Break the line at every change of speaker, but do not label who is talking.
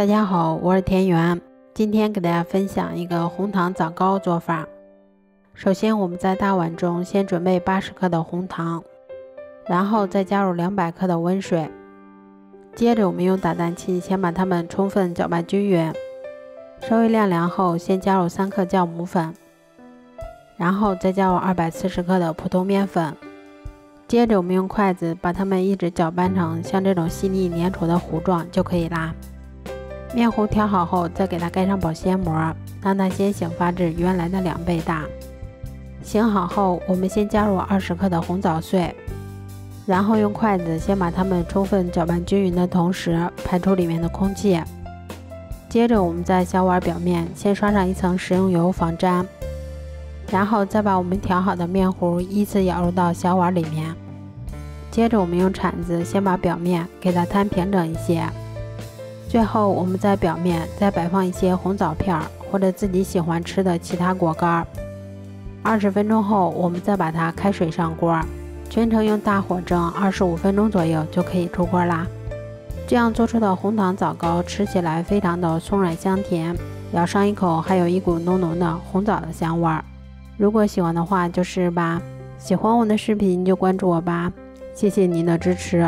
大家好，我是田园，今天给大家分享一个红糖枣糕做法。首先，我们在大碗中先准备八十克的红糖，然后再加入两百克的温水。接着，我们用打蛋器先把它们充分搅拌均匀。稍微晾凉后，先加入三克酵母粉，然后再加入二百四十克的普通面粉。接着，我们用筷子把它们一直搅拌成像这种细腻粘稠的糊状就可以啦。面糊调好后，再给它盖上保鲜膜，让它先醒发至原来的两倍大。醒好后，我们先加入二十克的红枣碎，然后用筷子先把它们充分搅拌均匀的同时，排出里面的空气。接着，我们在小碗表面先刷上一层食用油防粘，然后再把我们调好的面糊依次舀入到小碗里面。接着，我们用铲子先把表面给它摊平整一些。最后，我们在表面再摆放一些红枣片儿或者自己喜欢吃的其他果干儿。二十分钟后，我们再把它开水上锅，全程用大火蒸二十五分钟左右就可以出锅啦。这样做出的红糖枣糕吃起来非常的松软香甜，咬上一口还有一股浓浓的红枣的香味儿。如果喜欢的话就试试吧。喜欢我的视频就关注我吧，谢谢您的支持。